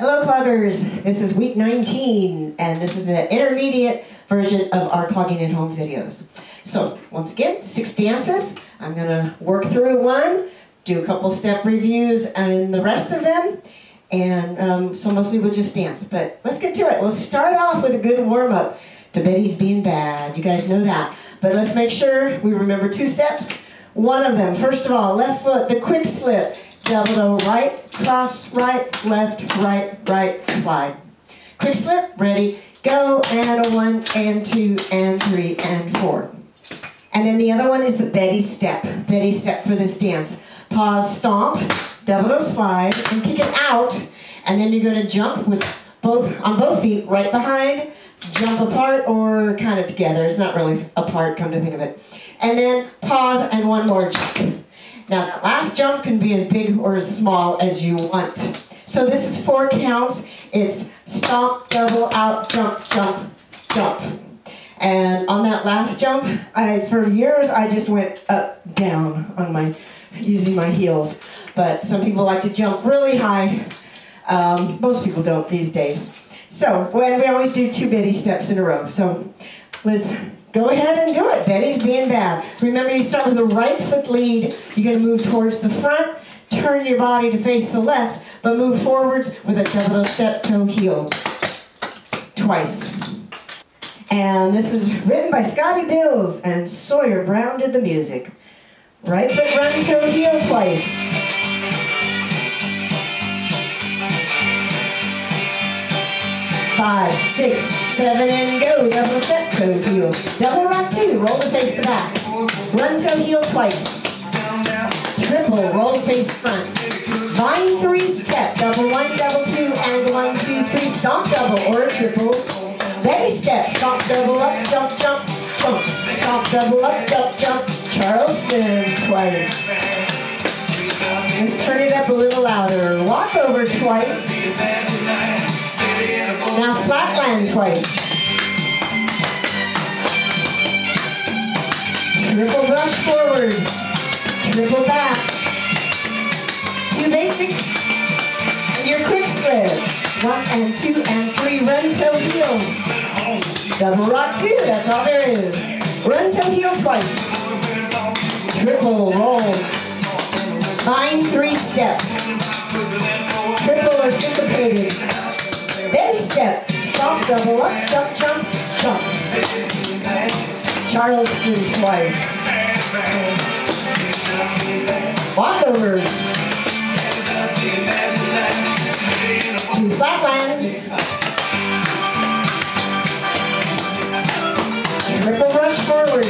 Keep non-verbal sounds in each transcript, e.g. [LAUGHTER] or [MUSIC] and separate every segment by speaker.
Speaker 1: Hello, cloggers. This is week 19, and this is the intermediate version of our clogging at home videos. So, once again, six dances. I'm going to work through one, do a couple step reviews, and the rest of them. And um, so, mostly we'll just dance. But let's get to it. We'll start off with a good warm up to Betty's Being Bad. You guys know that. But let's make sure we remember two steps. One of them, first of all, left foot, the quick slip double toe right, cross, right, left, right, right, slide. Quick slip, ready, go, and a one, and two, and three, and four. And then the other one is the Betty step. Betty step for this dance. Pause, stomp, double toe slide, and kick it out. And then you're going to jump with both on both feet right behind, jump apart or kind of together. It's not really apart, come to think of it. And then pause and one more jump. Now, that last jump can be as big or as small as you want. So this is four counts. It's stomp, double, out, jump, jump, jump. And on that last jump, I for years I just went up, down on my using my heels. But some people like to jump really high. Um, most people don't these days. So when we always do two Betty steps in a row. So let's Go ahead and do it. Betty's being bad. Remember, you start with the right foot lead. You're going to move towards the front, turn your body to face the left, but move forwards with a double step toe heel. Twice. And this is written by Scotty Bilz, and Sawyer Brown did the music. Right foot run toe heel twice. five, six, seven, and go. Double step, toe heel. Double rock two, roll the face to back. Run toe heel twice. Triple, roll the face front. Vine three step, double one, double two, and one, two, three, stomp double or a triple. Betty step, stomp double up, jump, jump, jump. Stomp double up, jump, jump. Charleston twice. Let's turn it up a little louder. Walk over twice. Now flatland twice. Triple brush forward. Triple back. Two basics. And your quick slip. One and two and three. Run toe heel. Double rock two. That's all there is. Run toe heel twice. Triple roll. Vine three step. Triple or syncopated. Betty step, stomp, double up, jump, jump, jump. Charleston twice. Walkovers. Two flatlands. Triple rush forward.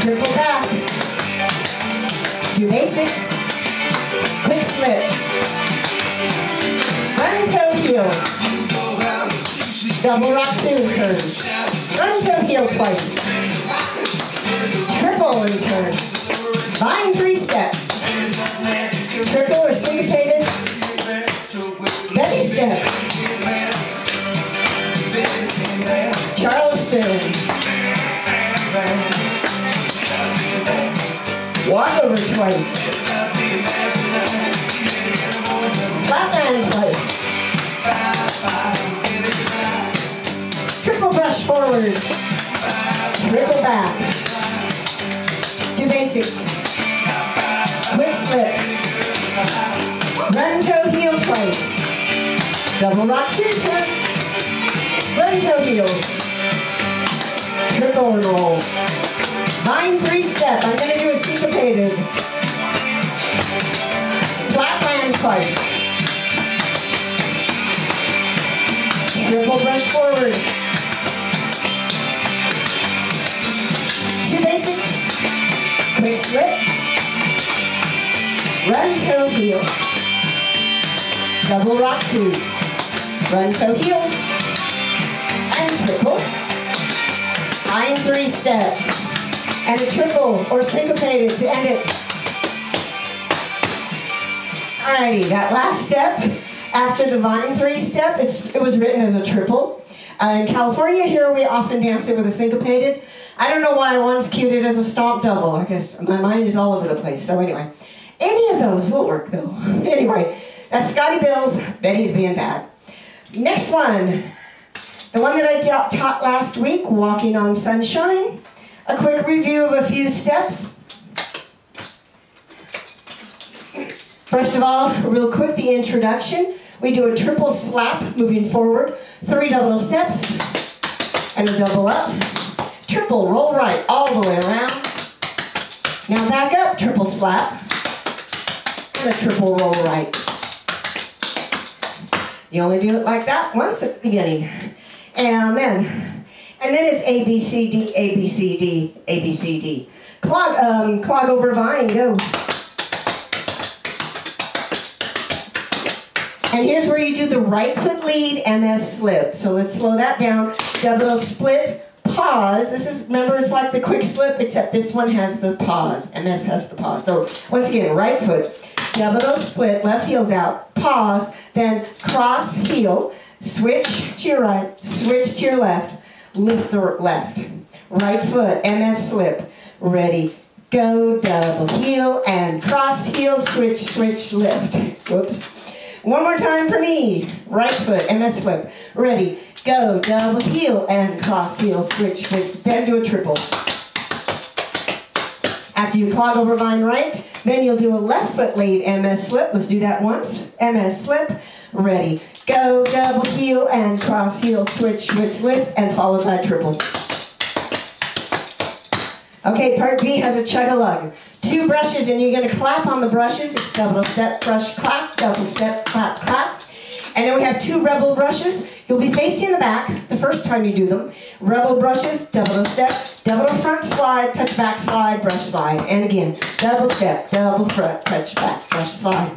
Speaker 1: Triple back. Two basics. Double rock two turn. Run toe heel twice. Triple and turn. Vine three step. Triple or syncopated. Betty step. Charleston. Walk over twice. Forward. Triple back. Two basics. Quick slip. Run toe heel twice. Double rock two turn. Run toe heels. Triple roll. Vine three step. I'm going to do a syncopated. Flatland twice. Triple brush forward. Quick slip. Run toe heel. Double rock two. Run toe heels. And triple. Iron three step. And a triple or syncopated to end it. Alrighty, that last step after the Vine three step, it was written as a triple. Uh, in California here, we often dance it with a syncopated. I don't know why I once cued it as a stomp double. I guess my mind is all over the place. So anyway. Any of those will work though. [LAUGHS] Anyway, that's Scotty Bill's Betty's Being Bad. Next one, the one that I taught last week, Walking on Sunshine. A quick review of a few steps. First of all, real quick, the introduction. We do a triple slap moving forward, three double steps, and a double up. Triple roll right all the way around. Now back up, triple slap, and a triple roll right. You only do it like that once at the beginning. And then, and then it's A, B, C, D, A, B, C, D, A, B, C, D. Clog, um, clog over vine, go. And here's where you do the right foot lead, MS slip. So let's slow that down. Double split, pause. This is, remember, it's like the quick slip, except this one has the pause. MS has the pause. So once again, right foot, double split, left heel's out, pause, then cross heel, switch to your right, switch to your left, lift the left. Right foot, MS slip, ready, go, double heel, and cross heel, switch, switch, lift. Whoops. One more time for me. Right foot, MS slip. Ready, go, double heel, and cross heel, switch, switch, then do a triple. After you clog over vine right, then you'll do a left foot lead MS slip. Let's do that once. MS slip. Ready, go, double heel, and cross heel, switch, switch, lift, and followed by a triple. Okay, part B has a chug-a-lug. Two brushes, and you're going to clap on the brushes. It's double step, brush, clap, double step, clap, clap. And then we have two rebel brushes. You'll be facing the back the first time you do them. Rebel brushes, double step, double front slide, touch back slide, brush slide. And again, double step, double front, touch back, brush slide.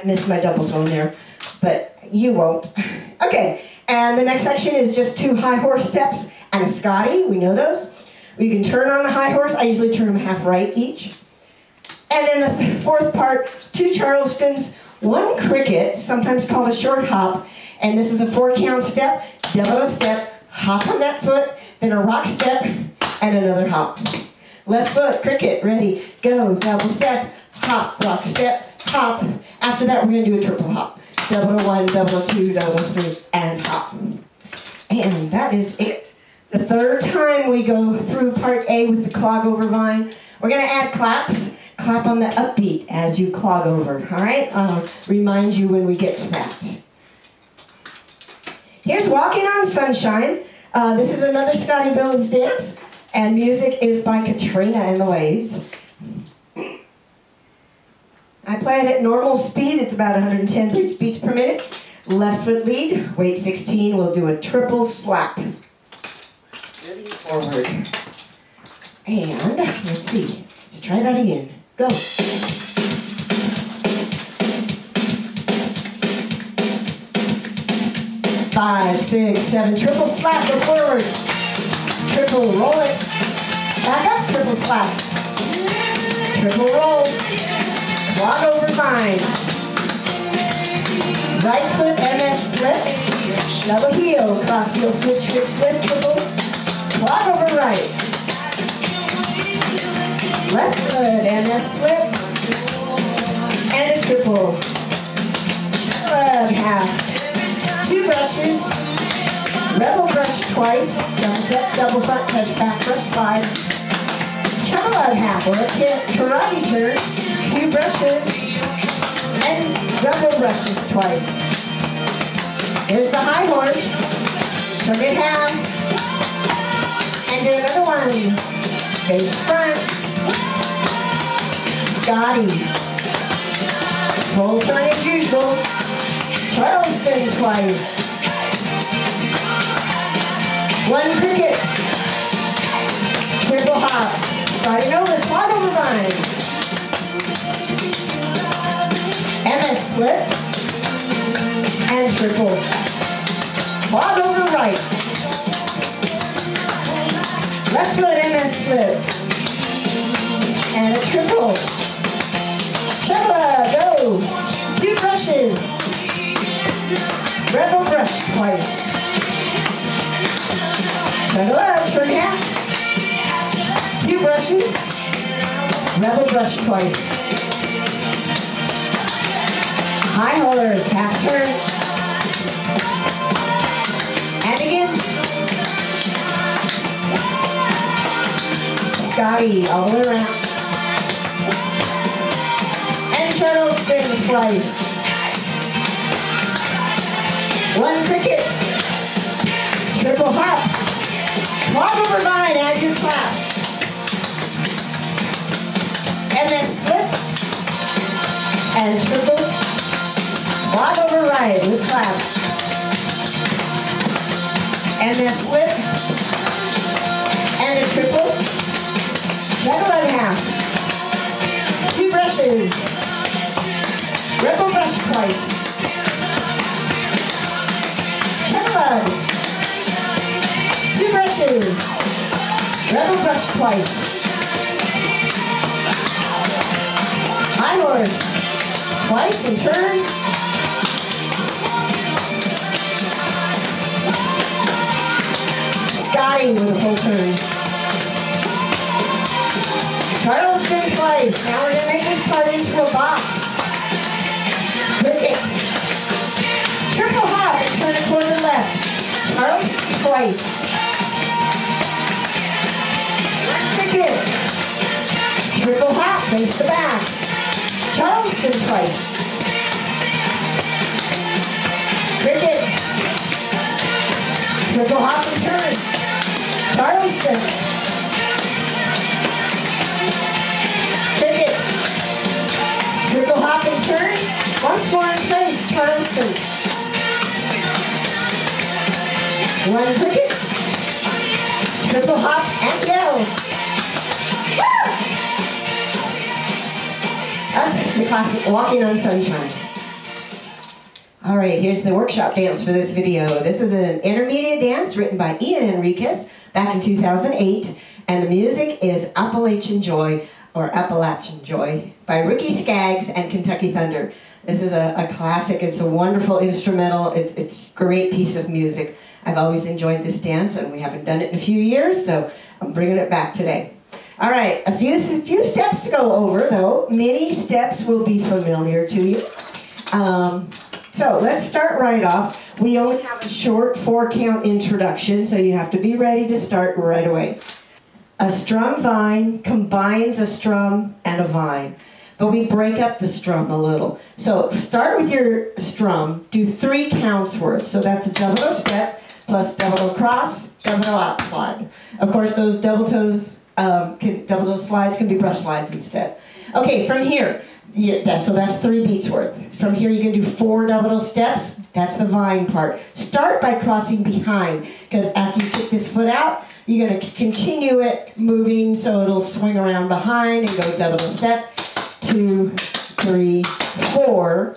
Speaker 1: I missed my double tone there, but you won't. [LAUGHS] Okay, and the next section is just two high horse steps and a Scotty. We know those. You can turn on the high horse. I usually turn them half right each. And then the fourth part, two Charlestons, one cricket, sometimes called a short hop. And this is a four count step, double a step, hop on that foot, then a rock step, and another hop. Left foot, cricket, ready, go, double step, hop, rock step, hop. After that, we're gonna do a triple hop. Double one, double two, double three, and hop. And that is it. The third time we go through part A with the clog over vine, we're to add claps. Clap on the upbeat as you clog over, all right? I'll remind you when we get to that. Here's Walking on Sunshine. Uh, this is another Scotty Bilz dance, and music is by Katrina and the Waves. I play it at normal speed. It's about 110 beats per minute. Left foot lead, weight 16. We'll do a triple slap forward. And let's see, let's try that again. Go. Five, six, seven, triple slap, go forward. Triple roll it. Back up, triple slap. Triple roll. Walk over vine. Right foot, MS slip. Double heel, cross heel, switch, switch, slip, triple Clog over right. Left foot and a slip. And a triple. Shrug half. Two brushes. Rebel brush twice. Double step, double front, touch back, brush slide. Chug half or a karate turn. Two brushes. And rebel brushes twice. Here's the high horse. Turn it half And do another one. Face front. Scotty. Full turn as usual. Charleston twice. One cricket. Triple hop. Starting over, quad over vine. MS slip. And triple. Quad over right. Left foot MS slip. And a triple. Brushes. Rebel brush twice. Chella, turn half. Two brushes. Rebel brush twice. High rollers, half turn. And again. Scotty, all the way around. And turtle spin twice. One cricket. Triple hop. Clog over vine, add you clap. And then slip. And triple. Clog over right with clap. And then slip. And a triple. Juggle in half. Two brushes. Rebel brush twice. Chug Two brushes. Rebel brush twice. High horse. Twice and turn. Scotty with a full turn. Charles spin twice. Now we're going to make this part into a box. Charles twice. Cricket. Triple hop, face the back. Charles spin twice. Cricket. Triple hop and turn. Charleston. One cricket. Triple hop and go. That's the classic Walking on Sunshine. All right, here's the workshop dance for this video. This is an intermediate dance written by Ian Enriquez back in 2008, and the music is Appalachian Joy, or Appalachian Joy, by Ricky Skaggs and Kentucky Thunder. This is a, a classic, it's a wonderful instrumental, it's, it's a great piece of music. I've always enjoyed this dance, and we haven't done it in a few years, so I'm bringing it back today. All right, a few, a few steps to go over, though. Many steps will be familiar to you. Um, so let's start right off. We only have a short four count introduction, so you have to be ready to start right away. A strum vine combines a strum and a vine, but we break up the strum a little. So start with your strum, do three counts worth. So that's a double step plus double toe cross, double toe out slide. Of course, those double toes, um, can, double toe slides can be brush slides instead. Okay, from here, yeah, that, so that's three beats worth. From here you can do four double toe steps. That's the vine part. Start by crossing behind, because after you kick this foot out, you're going to continue it moving so it'll swing around behind and go double toe step. Two, three, four.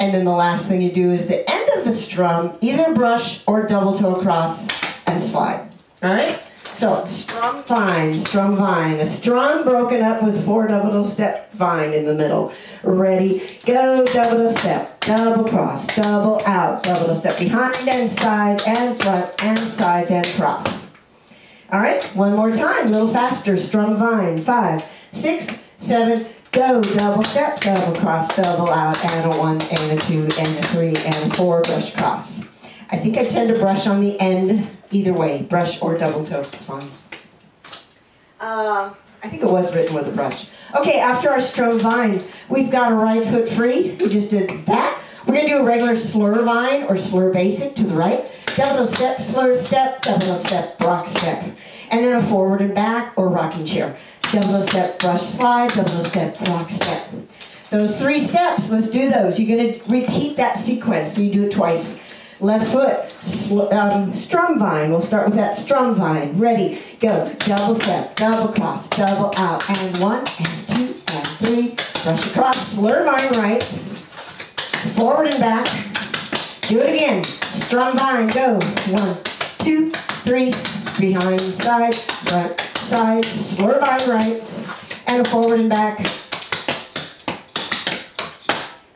Speaker 1: And then the last thing you do is the end of the strum, either brush or double toe across and slide. All right? So, strum vine, strum vine. A strum broken up with four double toe step vine in the middle. Ready, go, double toe step, double cross, double out, double toe step behind and side and front and side and cross. All right, one more time, a little faster. Strum vine, five, six, seven, go, double step, double cross, double out, and a one, and a two, and a three, and a four, brush cross. I think I tend to brush on the end either way, brush or double toe, it's fine. Uh, I think it was written with a brush. Okay, after our strum vine, we've got a right foot free. We just did that. We're to do a regular slur vine or slur basic to the right. Double step, slur step, double step, rock step. And then a forward and back or rocking chair. Double step, brush slide, double step, rock step. Those three steps, let's do those. You're going to repeat that sequence, so you do it twice. Left foot, um, strum vine. We'll start with that strum vine. Ready, go. Double step, double cross, double out. And one, and two, and three. Brush across, slur vine right. Forward and back. Do it again. Strum vine, go. One, two, three. Behind, side, front, side. Slur vine right. And a forward and back.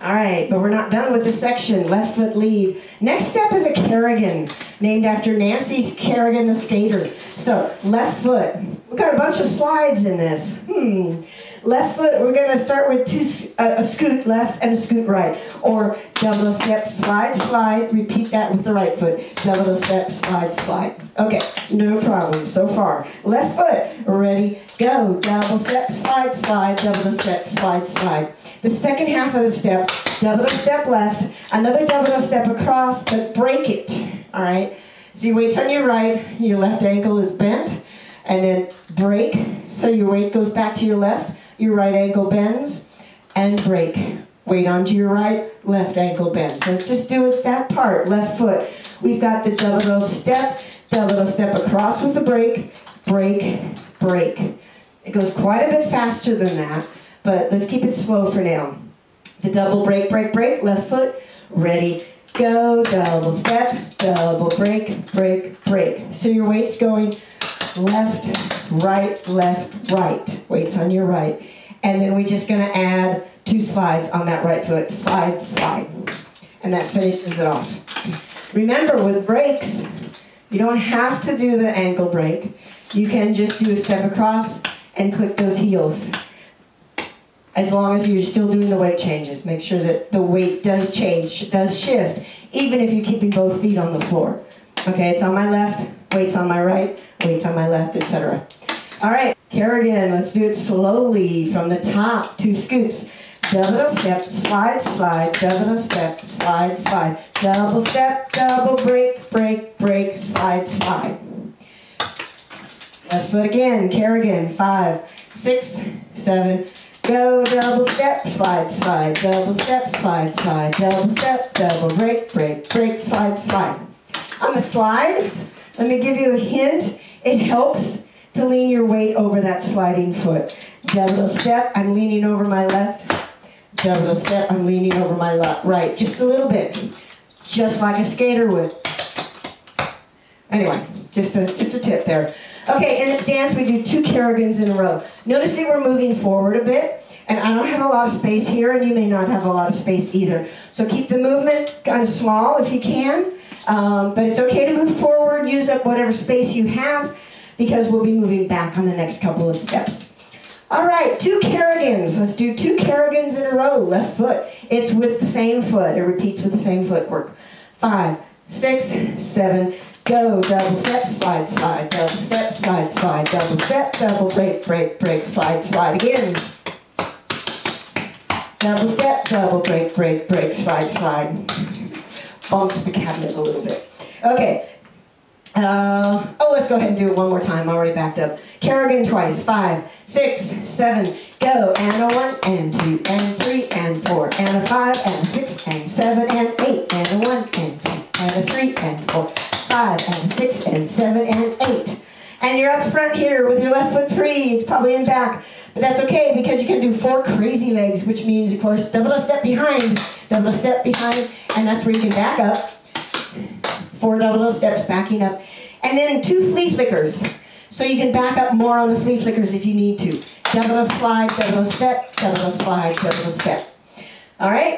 Speaker 1: All right, but we're not done with this section. Left foot lead. Next step is a Kerrigan, named after Nancy Kerrigan, the skater. So, left foot. We've got a bunch of slides in this. Hmm. Left foot, we're going to start with two, uh, a scoot left and a scoot right. Or double step, slide, slide. Repeat that with the right foot. Double step, slide, slide. Okay, no problem so far. Left foot, ready, go. Double step, slide, slide, double step, slide, slide. The second half of the step, double step left, another double step across, but break it. All right? So your weight's on your right, your left ankle is bent, and then break. So your weight goes back to your left your right ankle bends, and break. Weight onto your right, left ankle bends. Let's just do it that part, left foot. We've got the double step, double step across with the break, break, break. It goes quite a bit faster than that, but let's keep it slow for now. The double break, break, break, left foot, ready, go, double step, double break, break, break. So your weight's going left, right, left, right. Weight's on your right. And then we're just gonna add two slides on that right foot, slide, slide. And that finishes it off. Remember, with breaks, you don't have to do the ankle break. You can just do a step across and click those heels. As long as you're still doing the weight changes. Make sure that the weight does change, does shift, even if you're keeping both feet on the floor. Okay, it's on my left, weights on my right, weights on my left, etc. All right, Kerrigan, let's do it slowly from the top. Two scoots. Double step, slide, slide, double step, slide, slide. Double step, double break, break, break, slide, slide. Left foot again, Kerrigan. Five, six, seven, go. Double step, slide, slide, double step, slide, slide, double step, double break, break, break, slide, slide. On the slides, let me give you a hint. It helps to lean your weight over that sliding foot. Double step, I'm leaning over my left. Double step, I'm leaning over my right. Just a little bit. Just like a skater would. Anyway, just a, just a tip there. Okay, in this dance we do two Kerrigans in a row. Notice that we're moving forward a bit, and I don't have a lot of space here, and you may not have a lot of space either. So keep the movement kind of small if you can, um, but it's okay to move forward, use up whatever space you have, because we'll be moving back on the next couple of steps. All right, two Kerrigans. Let's do two Kerrigans in a row, left foot. It's with the same foot. It repeats with the same footwork. Five, six, seven, go. Double step, slide, slide, double step, slide, slide, double step, double break, break, break, slide, slide again. Double step, double break, break, break, slide, slide. Bumps the cabinet a little bit. Okay, uh, oh, let's go ahead and do it one more time. I'm already backed up. Kerrigan twice. Five, six, seven, go. And a one, and two, and three, and four, and a five, and a six, and seven, and eight, and a one, and two, and a three, and four, five, and six, and seven, and eight. And you're up front here with your left foot free. It's probably in back. But that's okay because you can do four crazy legs, which means, of course, double a step behind, double a step behind, and that's where you can back up four double steps backing up. And then two flea flickers. So you can back up more on the flea flickers if you need to. Double a slide, double a step, double a slide, double a step. All right,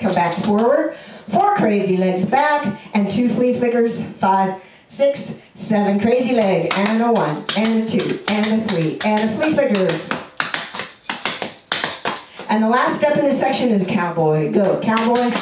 Speaker 1: come back forward. Four crazy legs back and two flea flickers. Five, six, seven, crazy leg, and a one, and a two, and a three, and a flea flicker. And the last step in this section is a cowboy. Go, cowboy.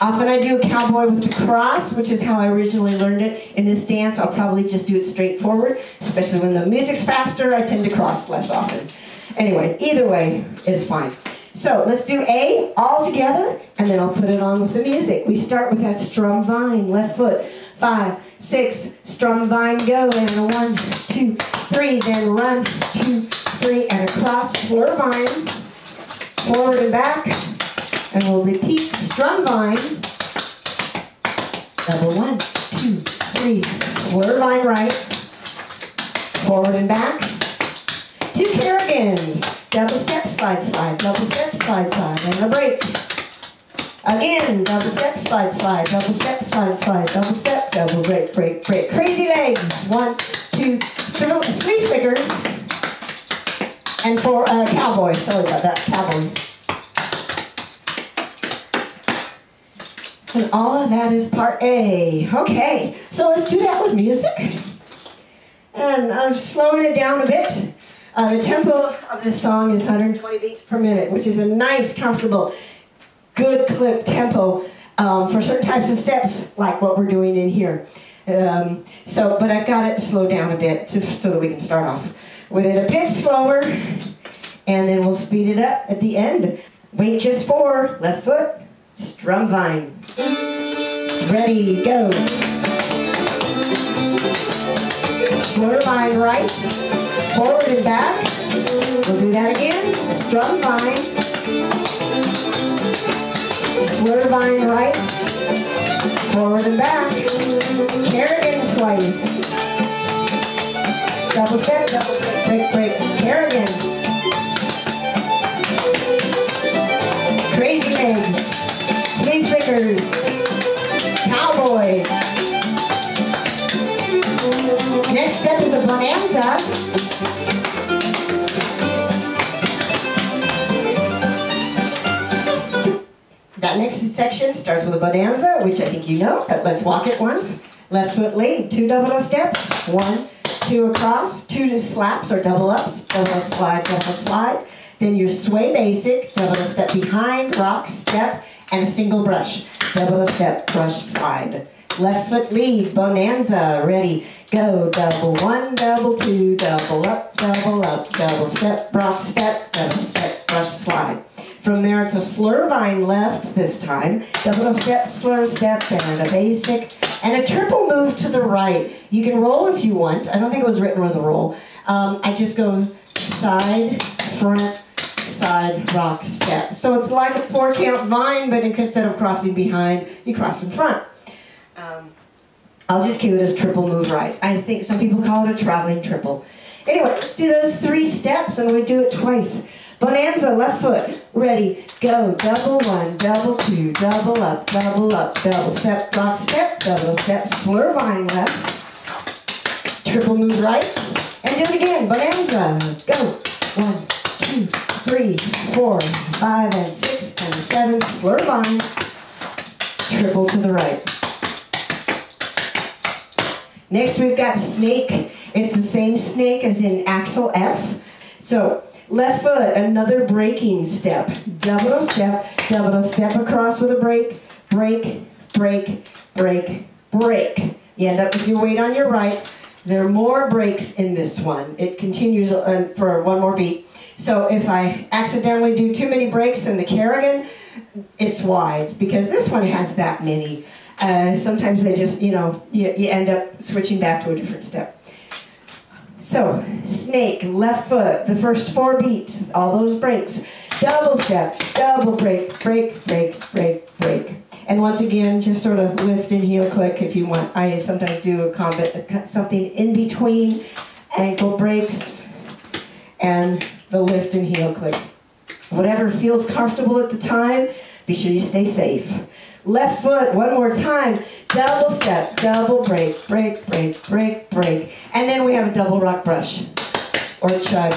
Speaker 1: Often I do a cowboy with the cross, which is how I originally learned it. In this dance, I'll probably just do it straightforward, especially when the music's faster, I tend to cross less often. Anyway, either way is fine. So let's do A all together, and then I'll put it on with the music. We start with that strum vine, left foot. Five, six, strum vine, go, and one, two, three, then run, two, three, and across, slur vine, forward and back, and we'll repeat strum vine. Double one, two, three. Slur vine right. Forward and back. Two Kerrigans. Double step, slide, slide. Double step, slide, slide. And a break. Again, double step, slide, slide. Double step, slide, slide. Double step, double break, break, break. Crazy legs. One, two, three flickers. And for uh, cowboy. Sorry about that, cowboy. And all of that is part A. Okay, so let's do that with music. And I'm slowing it down a bit. Uh, the tempo of this song is 120 beats per minute, which is a nice, comfortable, good clip tempo um, for certain types of steps, like what we're doing in here. Um, so, but I've got it slowed down a bit to, so that we can start off with it a bit slower, and then we'll speed it up at the end. Wait just four, left foot, strum vine. Ready, go. Slur vine right, forward and back. We'll do that again. Strum vine. Slur vine right, forward and back. Kerrigan twice. Double step, double break, break. Kerrigan. Crazy legs. Flea flickers. Section starts with a bonanza, which I think you know, but let's walk it once. Left foot lead, two double steps. One, two across, two to slaps or double ups, double slide, double slide. Then your sway basic, double step behind, rock, step, and a single brush. Double step, brush, slide. Left foot lead, bonanza, ready, go. Double one, double two, double up, double up, double step, rock, step, double step, brush, slide. From there, it's a slur vine left this time, double step, slur step, and a basic, and a triple move to the right. You can roll if you want. I don't think it was written with a roll. Um, I just go side, front, side, rock, step. So it's like a four count vine, but instead of crossing behind, you cross in front. Um, I'll just cue it as triple move right. I think some people call it a traveling triple. Anyway, let's do those three steps and we do it twice. Bonanza, left foot, ready, go, double one, double two, double up, double up, double step, rock step, double step, slur vine left, triple move right, and do it again, bonanza, go, one, two, three, four, five, and six, and seven, slur vine, triple to the right. Next we've got snake. It's the same snake as in Axel F. So left foot, another breaking step. Double step, double step across with a break, break, break, break, break. You end up with your weight on your right. There are more breaks in this one. It continues uh, for one more beat. So if I accidentally do too many breaks in the Kerrigan, it's. It's because this one has that many. Uh, sometimes they just, you know, you, you end up switching back to a different step. So, snake, left foot, the first four beats, all those breaks. Double step, double break, break, break, break, break. And once again, just sort of lift and heel click if you want. I sometimes do a combat, something in between ankle breaks and the lift and heel click. Whatever feels comfortable at the time, be sure you stay safe. Left foot, one more time. Double step, double break, break, break, break, break. And then we have a double rock brush or chug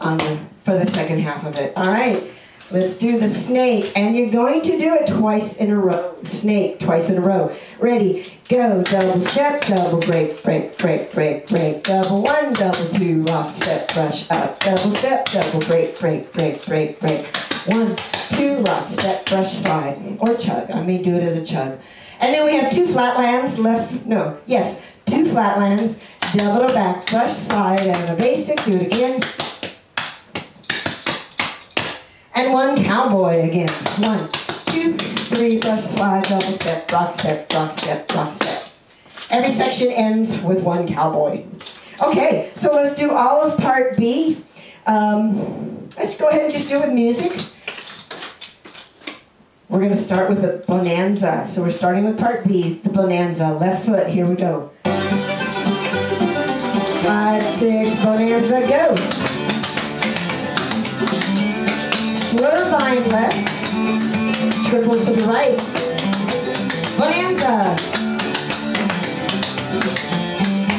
Speaker 1: on the, for the second half of it. All right, let's do the snake. And you're going to do it twice in a row. Snake, twice in a row. Ready, go. Double step, double break, break, break, break, break. Double one, double two, rock, step, brush up. Double step, double break, break, break, break, break. One, two, rock, step, brush, slide, or chug. I may do it as a chug. And then we have two flatlands, left, no, yes, two flatlands, double or back, brush, slide, and a basic, do it again. And one cowboy again. One, two, three, brush, slide, double step, rock, step, rock, step, rock, step. Every section ends with one cowboy. Okay, so let's do all of part B. Um, let's go ahead and just do it with music. We're going to start with a bonanza. So we're starting with part B, the bonanza. Left foot, here we go. Five, six, bonanza, go. Slur vine left, triple to the right. Bonanza.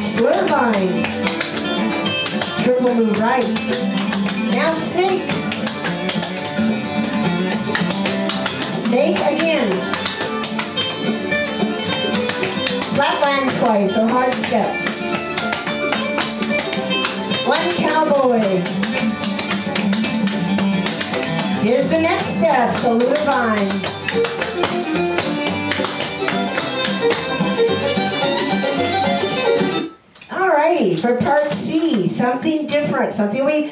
Speaker 1: Slur vine, triple move right. Now snake. Snake again. Flatland twice, a hard step. One cowboy. Here's the next step, saluda vine. Alrighty, for part C, something different, something we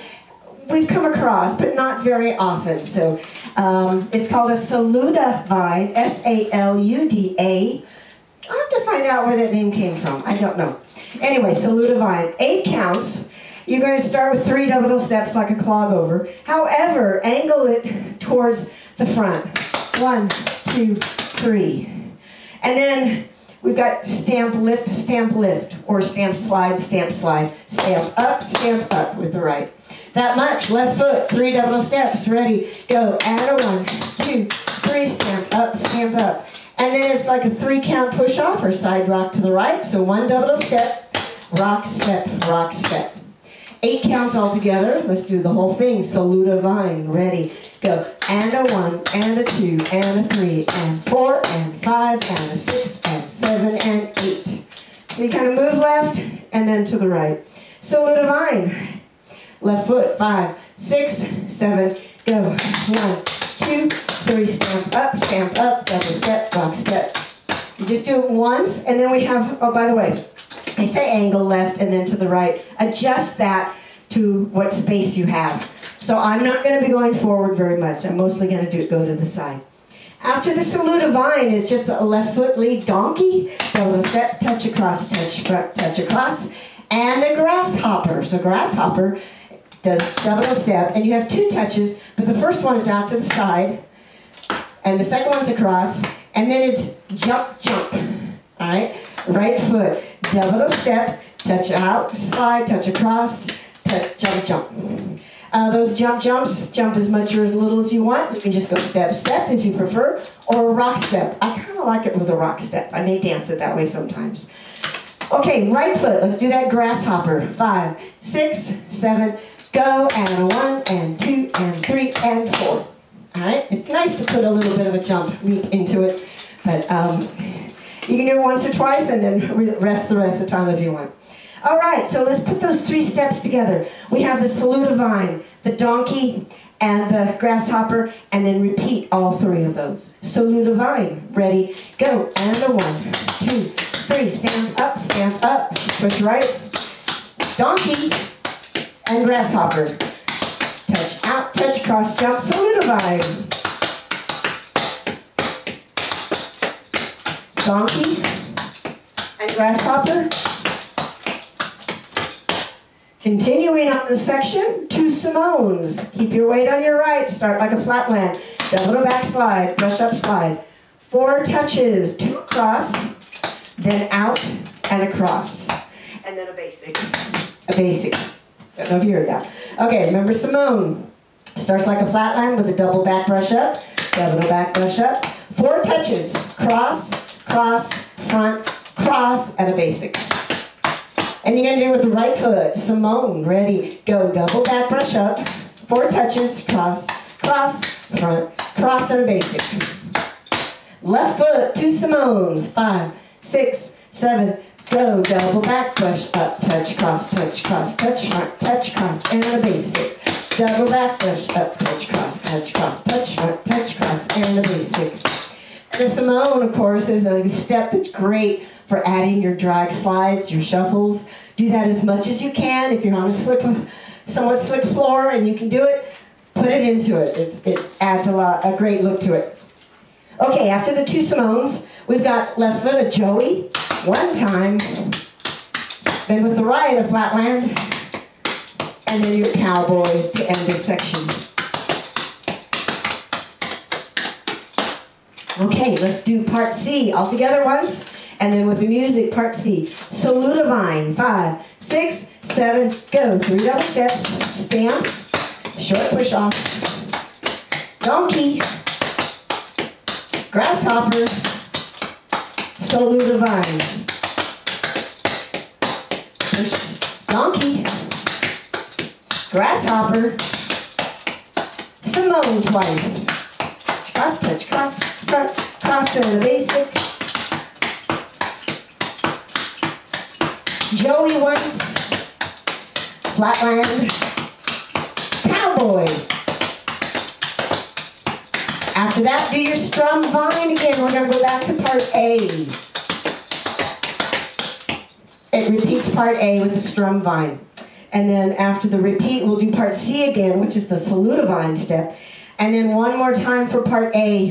Speaker 1: we've come across, but not very often. So um, it's called a saluda vine, S-A-L-U-D-A. I'll have to find out where that name came from. I don't know. Anyway, saluda vine, eight counts. You're going to start with three double steps like a clog over. However, angle it towards the front. One, two, three. And then we've got stamp lift, stamp lift, or stamp slide, stamp slide. Stamp up, stamp up with the right. That much. Left foot, three double steps. Ready, go. And a one, two, three, stamp up, stamp up. And then it's like a three count push off or side rock to the right. So one double step, rock, step, rock, step. Eight counts all together. Let's do the whole thing. Saluda vine. Ready. Go. And a one, and a two, and a three, and four, and five, and a six, and seven, and eight. So you kind of move left, and then to the right. Saluda vine. Left foot. Five, six, seven, go. One, two, three, stamp up, stamp up, double step, rock step. You just do it once, and then we have, oh, by the way, I say angle left and then to the right. Adjust that to what space you have. So I'm not going to be going forward very much. I'm mostly going to do it, go to the side. After the saluda vine is just a left foot lead donkey, double step, touch across, touch touch across, and a grasshopper. So grasshopper does double step, and you have two touches, but the first one is out to the side, and the second one's across, and then it's jump, jump. All right, right foot, double step, touch out, slide, touch across, touch, jump, jump. Uh, those jump jumps, jump as much or as little as you want. You can just go step, step if you prefer, or a rock step. I kind of like it with a rock step. I may dance it that way sometimes. Okay, right foot, let's do that grasshopper. Five, six, seven, go, and one, and two, and three, and four. All right, it's nice to put a little bit of a jump into it, but um, you can do it once or twice and then rest the rest of the time if you want. All right, so let's put those three steps together. We have the saluda vine, the donkey, and the grasshopper, and then repeat all three of those. Saluda vine, ready, go. And a one, two, three. Stand up, stand up. Push right. Donkey and grasshopper. Touch out, touch, cross, jump, vine. Donkey and grasshopper. Continuing on the section, two Simones. Keep your weight on your right, start like a flatland. Double to back slide, brush up slide. Four touches, two across, then out and across. And then a basic. A basic. You heard that. Okay, remember Simone. Starts like a flatland with a double back brush up, double back brush up. Four touches, cross, cross, front, cross, and a basic. And you're to do it with the right foot. Simone, ready, go. Double back, brush up. Four touches, cross, cross, front, cross, and a basic. Left foot, two Simones. Five, six, seven, go. Double back, push up, touch, cross, touch, cross, touch, front, touch, cross, and a basic. Double back, push up, touch, cross, touch, cross, touch, front, touch, cross, and a basic. The Simone, of course, is a step that's great for adding your drag slides, your shuffles. Do that as much as you can. If you're on a slick, somewhat slick floor and you can do it, put it into it. It, it adds a lot, a great look to it. Okay, after the two Simones, we've got left foot a Joey, one time, then with the right of flatland, and then your cowboy to end this section. Okay, let's do part C all together once. And then with the music, part C. Saluda vine. Five, six, seven, go. Three double steps, stamps, short push off. Donkey, grasshopper, saluda vine. Push, donkey, grasshopper, Simone twice. Cross touch, cross, front, cross and a basic. Joey once, Flatland, That, do your strum vine again. We're going to go back to part A. It repeats part A with the strum vine. And then after the repeat, we'll do part C again, which is the saluda vine step. And then one more time for part A,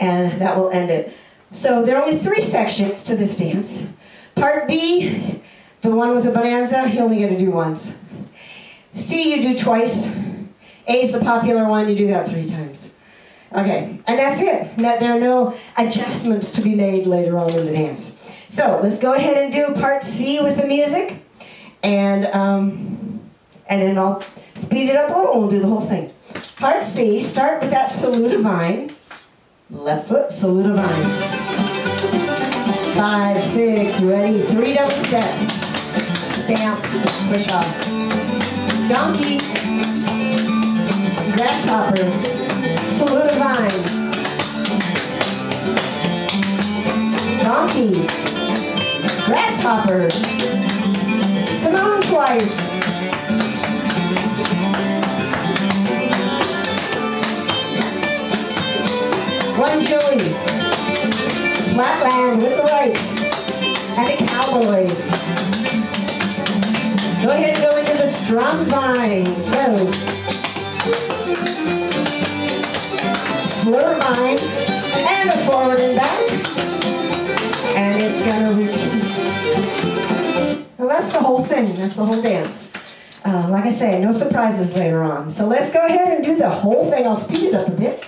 Speaker 1: and that will end it. So there are only three sections to this dance. Part B, the one with the bonanza, you only get to do once. C, you do twice. A is the popular one, you do that three times. Okay, and that's it. There are no adjustments to be made later on in the dance. So let's go ahead and do part C with the music, and um, and then I'll speed it up a little and we'll do the whole thing. Part C, start with that saluda vine. Left foot, saluda vine. Five, six, ready, three double steps. Stamp, push off. Donkey, grasshopper, Saluda Vine. Donkey. Grasshopper. Simone twice. One Joey. Flatland with the right. And a cowboy. Go ahead and go into the strum vine. Go slur vine, and a forward and back. And it's gonna repeat. Well, that's the whole thing, that's the whole dance. Uh, like I say, no surprises later on. So let's go ahead and do the whole thing. I'll speed it up a bit.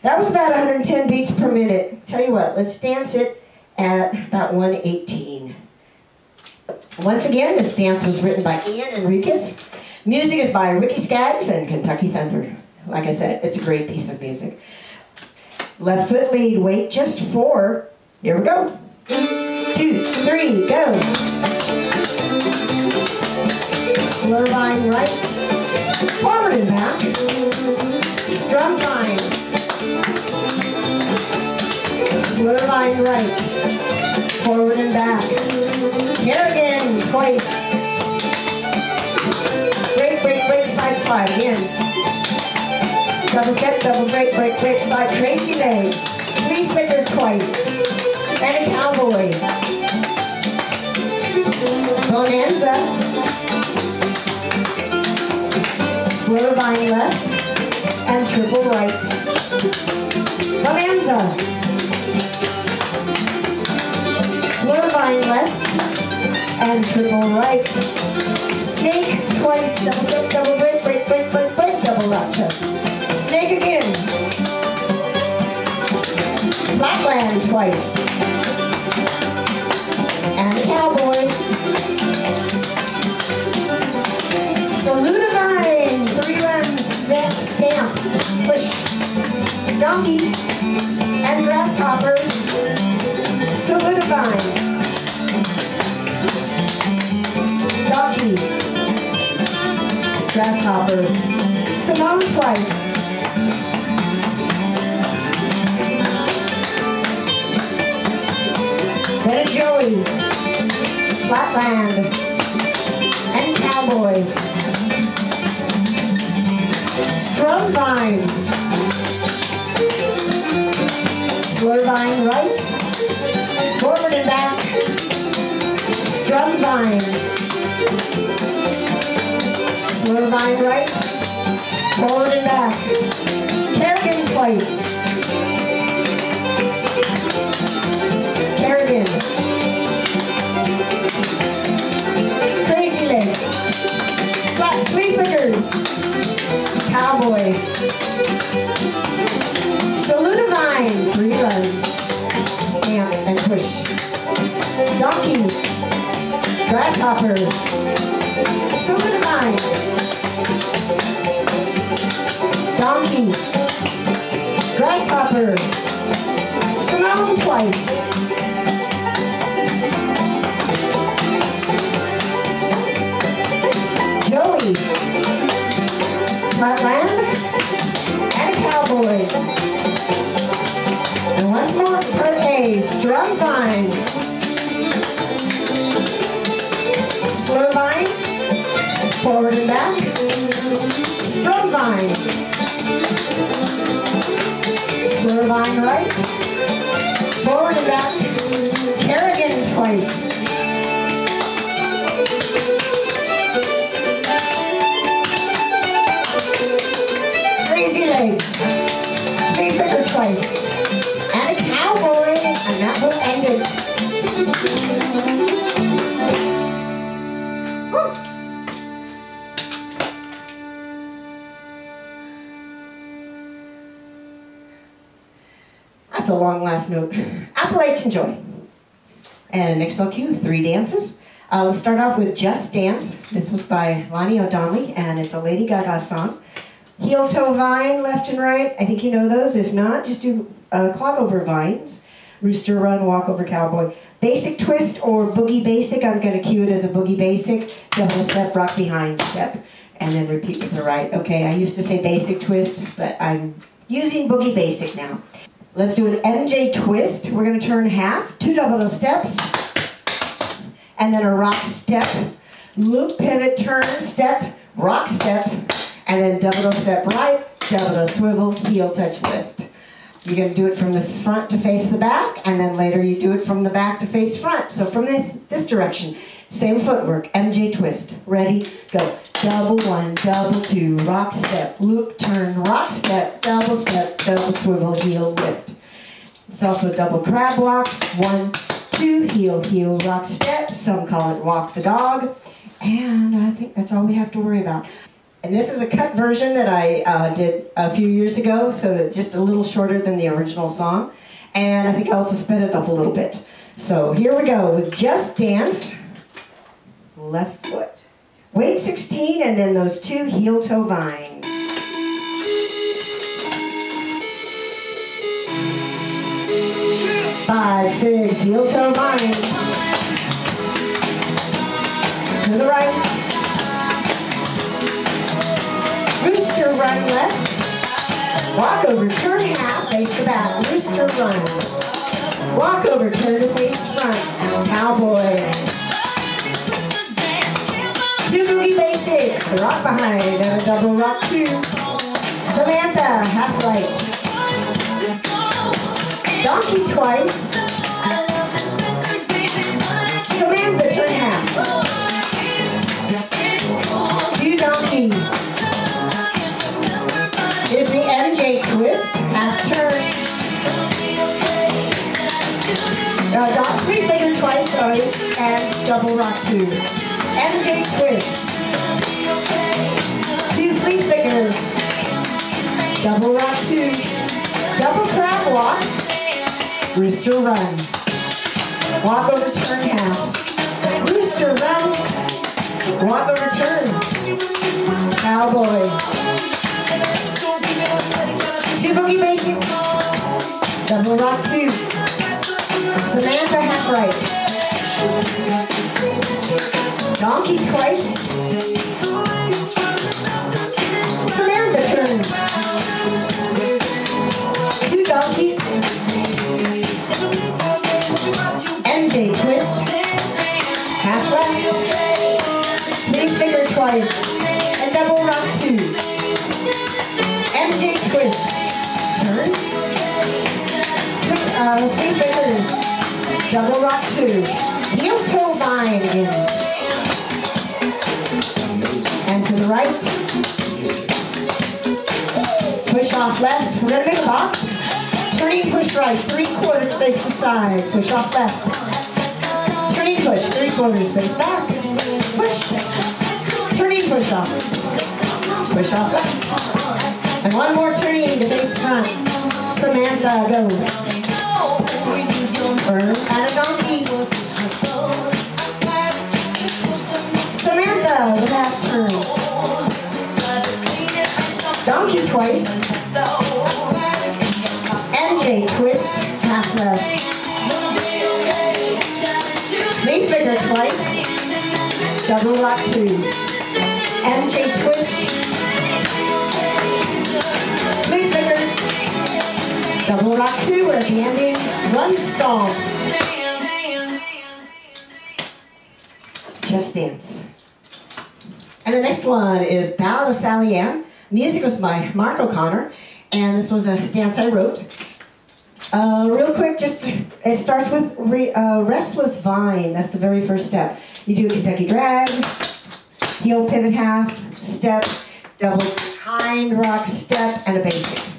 Speaker 1: That was about 110 beats per minute. Tell you what, let's dance it at about 118. Once again, this dance was written by Ian Enriquez. Music is by Ricky Skaggs and Kentucky Thunder. Like I said, it's a great piece of music. Left foot lead, wait just four. Here we go. Two, three, go. Slur vine right, forward and back. Strum vine. Slur vine right, forward and back. Here again, twice. Break, break, break, side, slide, again. Double step, double break, break, break, slide, crazy legs. Three flicker twice. And a cowboy. Bonanza. Slur vine left. And triple right. Bonanza. Slow vine left. And triple right. Snake twice, double step, double break, break, break, break, break, double left Flatland twice. And cowboy. Saluda vine. Three runs. Stamp, stamp. Push. Donkey. And grasshopper. Saluda vine. Donkey. Grasshopper. Simone twice. Joey, Flatland, and Cowboy. Strum Vine, Slur Vine right, forward and back, Strum Vine, Slur Vine right, Cowboy. Saluda vine, three runs. Stamp and push. Donkey. Grasshopper. Saluda vine. Donkey. Grasshopper. Simone twice. Right. And next I'll cue three dances. Uh, let's start off with Just Dance. This was by Lonnie O'Donley, and it's a Lady Gaga song. Heel toe vine, left and right. I think you know those. If not, just do uh, clog over vines. Rooster run, walk over cowboy. Basic twist or boogie basic. I'm going to cue it as a boogie basic. Double step, rock behind step, and then repeat with the right. Okay, I used to say basic twist, but I'm using boogie basic now. Let's do an MJ twist. We're going to turn half, two double steps, and then a rock step, loop, pivot, turn, step, rock step, and then double step right, double swivel, heel touch lift. You're going to do it from the front to face the back, and then later you do it from the back to face front. So from this, this direction, same footwork, MJ twist. Ready, go. Double one, double two, rock step, loop, turn, rock step, double step, double swivel, heel whip. It's also a double crab walk. One, two, heel, heel, rock step. Some call it walk the dog. And I think that's all we have to worry about. And this is a cut version that I uh, did a few years ago, so just a little shorter than the original song. And I think I also sped it up a little bit. So here we go with Just Dance. Left foot. Weight 16 and then those two heel toe vines. Five, six, heel toe vines. To the right. Run left. Walk over, turn half, face the back. Rooster run. Walk over, turn to face front. Cowboy. Two boogie basics. Rock behind and a double rock two. Samantha, half right. Donkey twice. Double rock two. MJ twist. Two three fingers. Double rock two. Double crab walk. Rooster run. Walk over turn half. Rooster run. Walk over turn. Cowboy. Two boogie basics. Double rock two. Samantha half right. Donkey twice. Samantha turn. Two donkeys. MJ twist. Half left. Three finger twice. And double rock two. MJ twist. Turn. Three, uh, three fingers. Double rock two. Heel toe vine again. Right. Push off left. A box. Turning push right. Three quarters face the side. Push off left. Turning push. Three quarters face back. Push. Turning push off. Push off left. And one more turning to face front. Samantha, go. Burn and Twice. MJ twist, half. Three finger twice. Double rock two. MJ twist. Three fingers. Double rock two. At the ending. One stomp. Just dance. And the next one is Ballad of Sally Ann. Music was by Mark O'Connor, and this was a dance I wrote. Uh, real quick, just it starts with re, uh, Restless Vine. That's the very first step. You do a Kentucky drag, heel pivot half, step, double behind rock step, and a basic.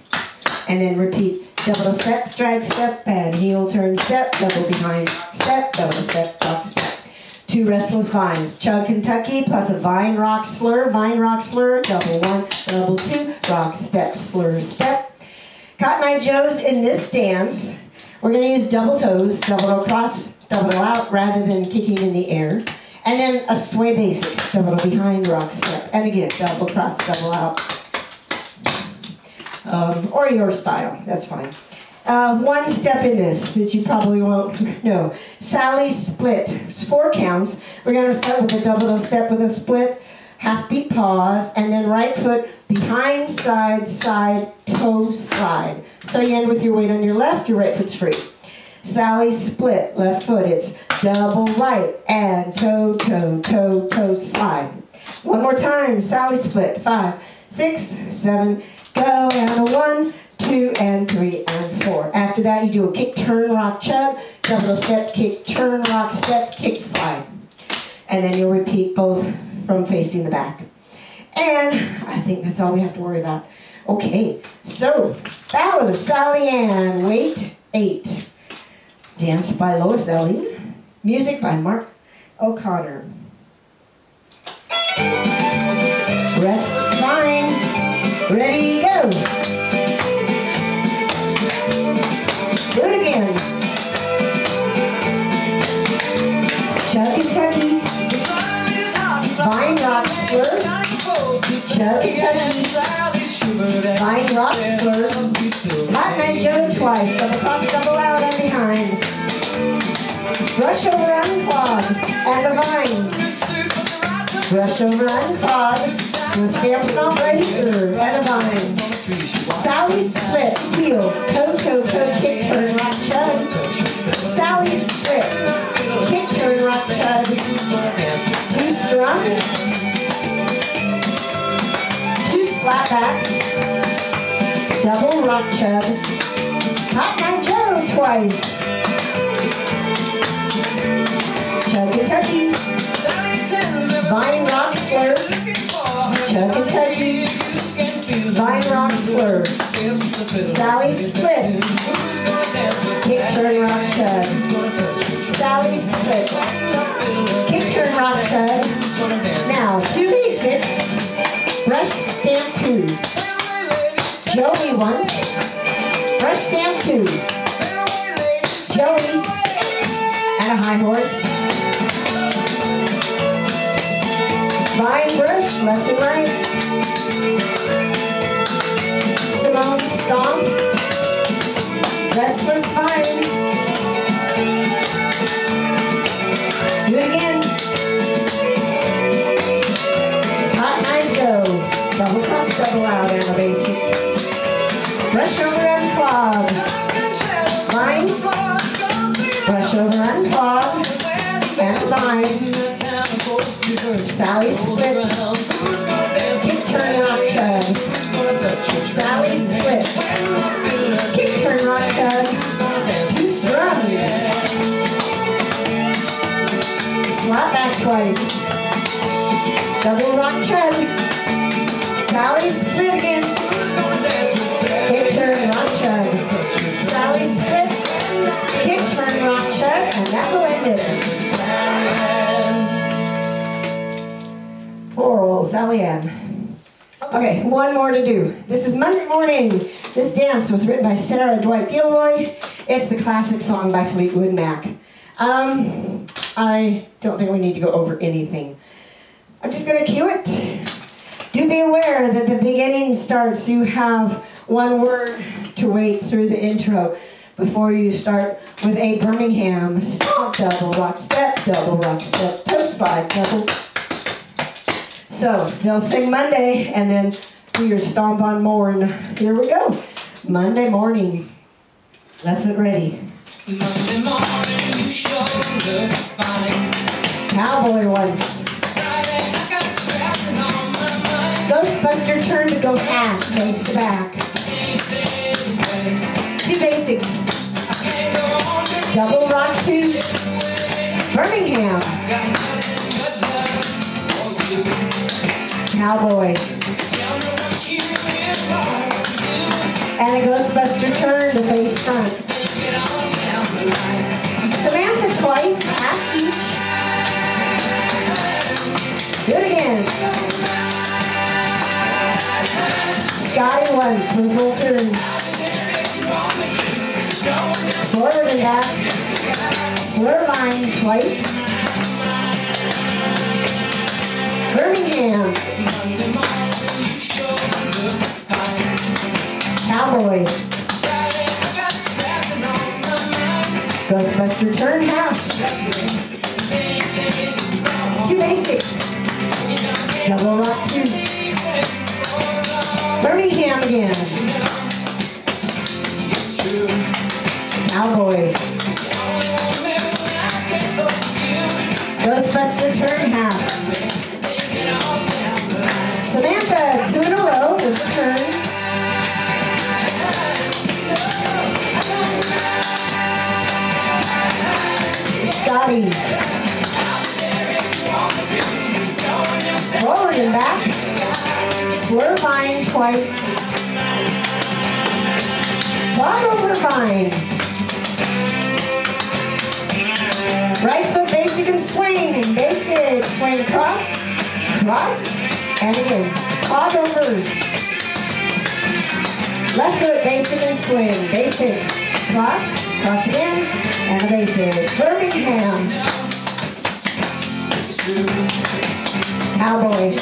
Speaker 1: And then repeat double step, drag step, and heel turn step, double behind step, double step, rock step two restless vines. Chug Kentucky plus a vine rock slur, vine rock slur, double one, double two, rock step, slur step. Cotton Eye Joe's in this dance. We're going to use double toes, double across, double out rather than kicking in the air. And then a sway basic, double behind rock step. And again, double cross, double out. Um, or your style, that's fine. Uh, one step in this that you probably won't know. Sally split. It's four counts. We're going to start with a double step with a split, half beat pause, and then right foot behind, side, side, toe slide. So you end with your weight on your left, your right foot's free. Sally split, left foot. It's double right and toe, toe, toe, toe slide. One more time. Sally split. Five, six, seven, go, and a one, two, and three, and four. After that, you do a kick, turn, rock, chug, double step, kick, turn, rock, step, kick, slide. And then you'll repeat both from facing the back. And I think that's all we have to worry about. Okay, so Ballad of Sally Ann, weight eight. Dance by Lois Elling. Music by Mark O'Connor. Rest fine. Ready, go. Do it again. Chug Kentucky. Vine Rock Slur. Chug Kentucky. Vine Rock Slur. Cotton Eye Joe twice. Double cross, double out and behind. Brush over unclog and a vine. Brush over unclog. And stamp stomp right here and a vine. Sally split, heel, toe, toe, toe, kick, turn, rock, chug. Sally split, kick, turn, rock, chug. Two strums. Two slapbacks. Double rock chug. Cotton Eye Joe twice. Chug Kentucky. Vine rock slur. Chug Kentucky. Vine Rock Slur, Sally Split, Kick Turn Rock Chug, Sally Split, Kick Turn Rock Chug. Now, two basics, brush stamp two. Joey once, brush stamp two. Joey, and a high horse. Vine brush, left and right. Simone one more to do. This is Monday morning. This dance was written by Sarah Dwight Gilroy. It's the classic song by Fleetwood Mac. Um, I don't think we need to go over anything. I'm just going to cue it. Do be aware that the beginning starts, you have one word to wait through the intro before you start with a Birmingham stop, double rock step, double rock step, toe slide, double so they'll sing Monday and then do your stomp on morn. Here we go. Monday morning. Left foot ready. Monday morning you showed up fine. Cowboy once. Friday I got trapped Ghostbuster turn to go half, face to back. Two basics. Double rock two. Birmingham. Cowboy. And a Ghostbuster turn to face front. Samantha twice, half each. Do it again. Scotty once, move full turn. Forward and back. Slur vine twice. Birmingham. Cowboy. Ghostbuster turn half. Back. Slur vine twice. Clog over vine. Right foot basic and swing. Basic. Swing across. Cross. And again. Clog over. Left foot basic and swing. Basic. Cross. Cross again. And a basic. Birmingham. Cowboy.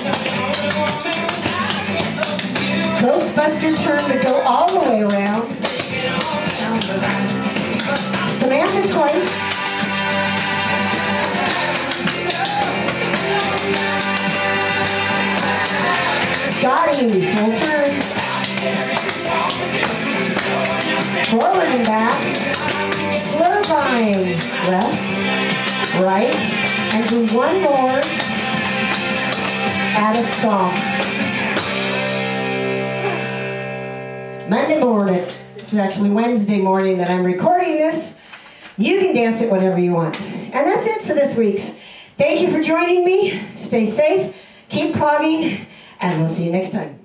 Speaker 1: Ghostbuster turn to go all the way around. Samantha twice. Scotty, full turn. Forward and back. Slur vine. Left, right, and do one more. Add a stomp. Monday morning. This is actually Wednesday morning that I'm recording this. You can dance it whenever you want. And that's it for this week's. Thank you for joining me. Stay safe, keep clogging, and we'll see you next time.